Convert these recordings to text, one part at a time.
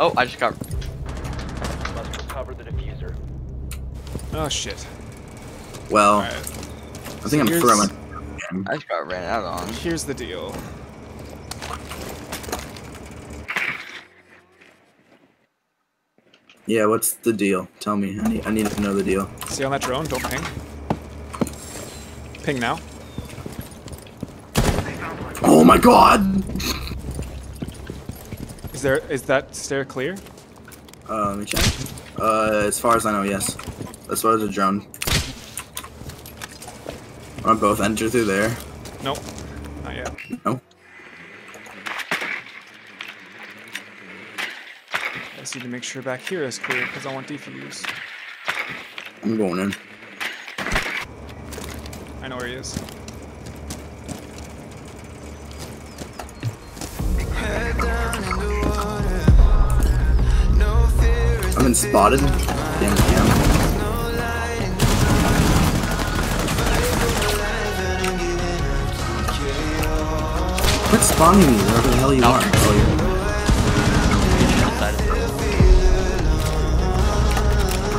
Oh, I just got. Must recover the defuser. Oh shit. Well, Alright. I think I'm throwing. I just got ran out on. Here's the deal. Yeah, what's the deal? Tell me. I need, I need to know the deal. See on that drone? Don't ping. Ping now. Oh my god! Is there is that stair clear? Uh, let me check. Uh, as far as I know, yes. As far as the drone. I both enter through there. Nope. Not yet. No. I just need to make sure back here is clear because I want defuse. I'm going in. I know where he is. I've been spotted. Damn it, damn. Quit spawning me wherever the hell you are. Oh, you're-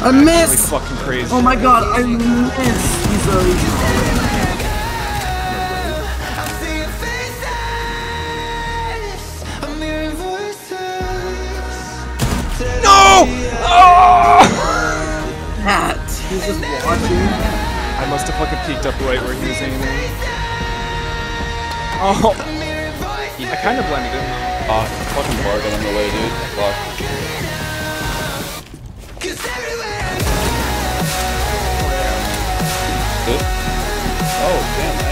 I Really missed! fucking crazy. Oh my god, I missed! He's must have fucking peeked up right where he was aiming. Oh! I kind of blended in though. Uh, fucking bargain on the way, dude. Fuck. Oh, damn,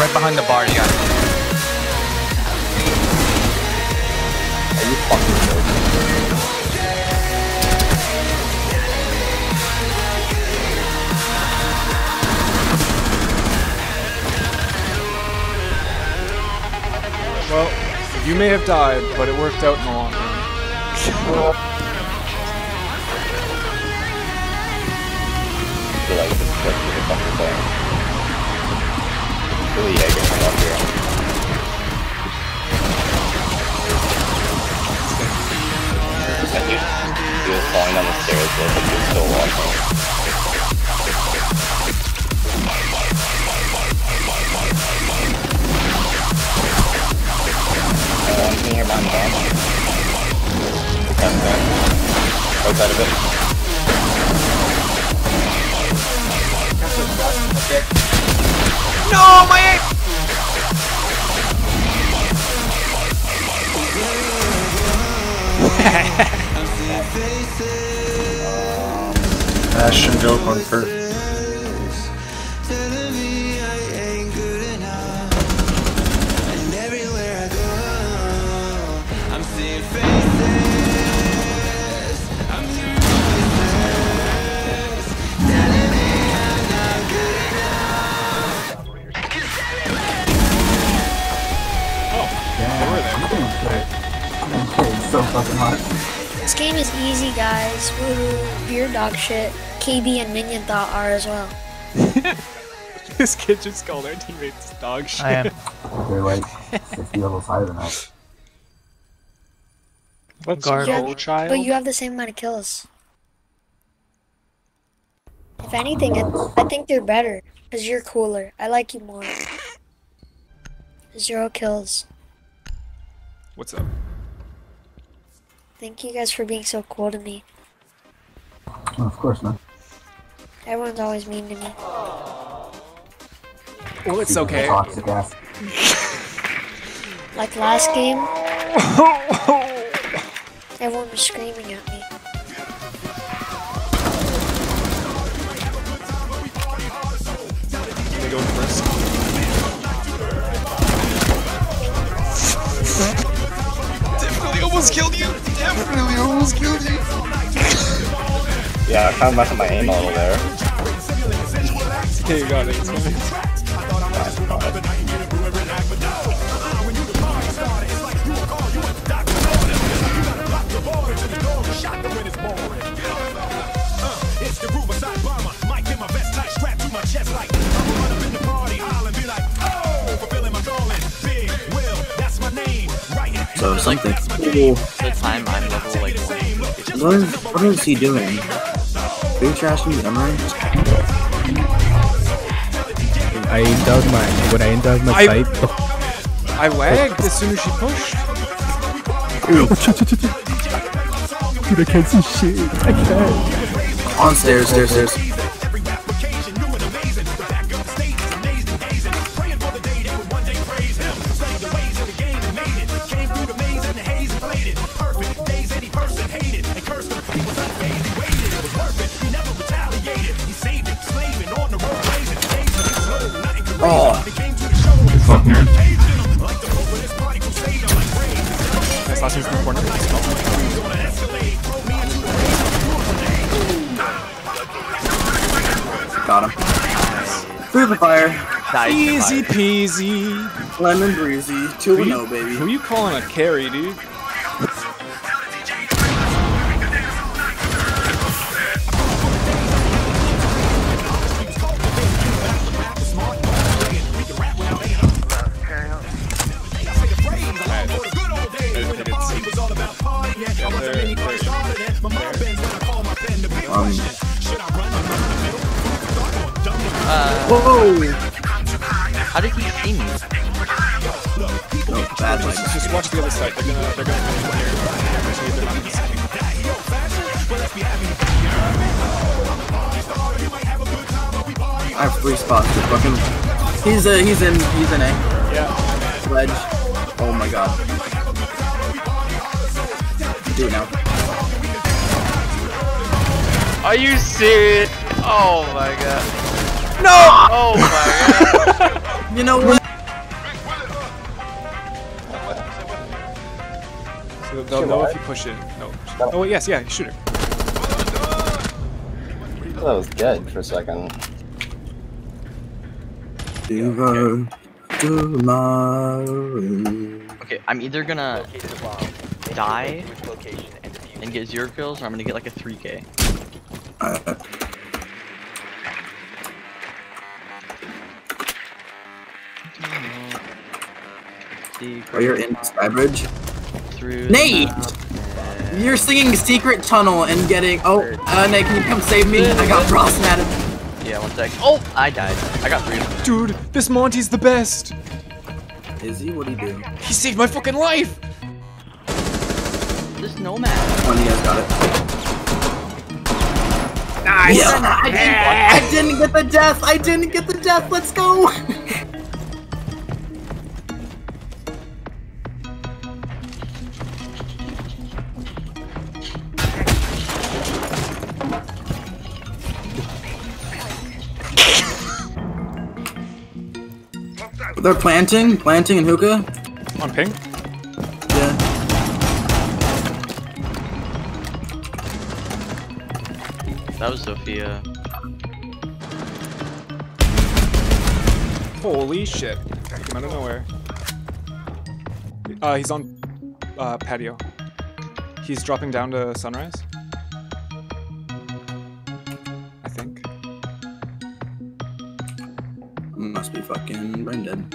Right behind the bar, you got. Are you fucking joking? Well, you may have died, but it worked out in the long run. I feel like this is like the fucking thing. Really egging me up here. And he, was falling down the stairs, but he was still walking. Uh, anything here the van? Behind. Outside of it. No, my aim! Ashton joke on Kurt. This game is easy, guys. Woohoo. Beer dog shit. KB and Minion Thought are as well. this kid just called our teammates dog shit. I am. They're like 50 levels higher than us. What's Guard. go, child? But you have the same amount of kills. If anything, I, I think they're better. Because you're cooler. I like you more. Zero kills. What's up? Thank you guys for being so cool to me. Well, of course not. Everyone's always mean to me. Well, it's okay. Toxic ass. Like last game, everyone was screaming at me. They go first. Almost killed you. Definitely almost killed you. Yeah, I kind of messed up my aim a little there. Okay, you got So something. The time I'm level like one. What is, what is he doing? Are you trashing Emirates? I indulge my when I indulge my I- sight. I lagged as soon as she pushed. Dude, I can't see shit. I can't. On stairs, stairs, stairs. Nice last in the corner. got him. Through the fire. Nice. Easy peasy. Lemon breezy. 2 Who 0, baby. who you calling a carry, dude? Whoa! how did he see me? No, bad legs. Just watch the other side. They're gonna, they're gonna come in here. They're not missing. I have three spots to fucking. He's uh, he's in he's in A. Yeah. Ledge. Oh my god. Do it now. Are you serious? Oh my god. No! Oh my god. You know what? So they'll know if you push it. No. Oh, wait, yes, yeah, shoot her. That was dead for a second. Tomorrow, tomorrow. Okay, I'm either gonna Locate the bomb. die and and get zero kills, or I'm gonna get like a 3k. Uh, oh, you're in Skybridge? Through Nate! the- You're singing Secret Tunnel and getting. Oh, uh, Nate, can you come save me? I got frost at him. Yeah, one sec. Oh, I died. I got three. Dude, this Monty's the best. Is he? What'd he do? He saved my fucking life. This nomad. One, you guys got it. Nice! Yeah, I, didn't, I didn't get the death! I didn't get the death! Let's go! They're planting, planting in hookah. On ping. Yeah. That was Sophia. Holy shit. I Came out of nowhere. Uh, he's on uh, patio. He's dropping down to sunrise. Fucking brain dead.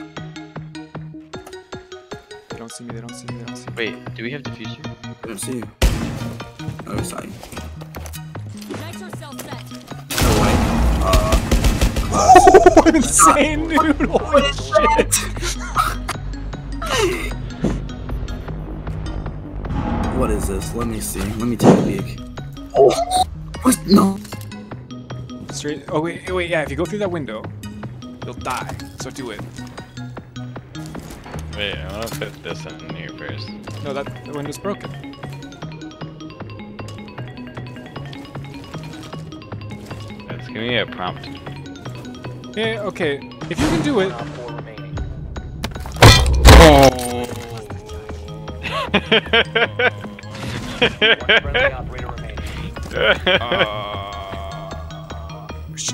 They don't see me, they don't see me, they don't see me. Wait, do we have defuser? I don't see you. Oh, sorry. Nitro cell set. No way. Uh, Oh, insane, dude! Holy shit! what is this? Let me see. Let me take a peek. Oh! What? No! Straight. Oh, wait, wait, yeah, if you go through that window, you'll die. So do it. Wait, I wanna put this in here first. No, that the window's broken. Let's give me a prompt. Yeah, okay. If you can do it, Op 4 remaining. Oh. friendly operator remaining. Uh,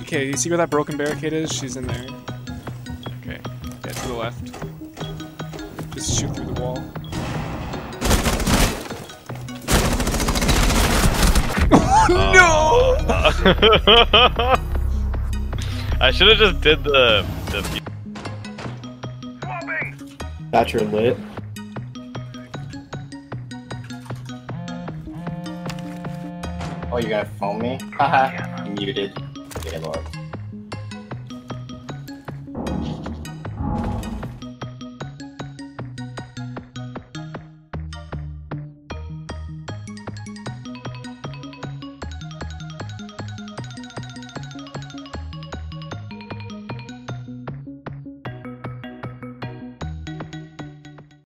okay, you see where that broken barricade is? She's in there. Okay. Yeah, to the left. Just shoot through the wall. Oh, no! I should have just did the the. Thatcher lit. Oh, you gonna phone me? Haha. Muted. Okay, Lord.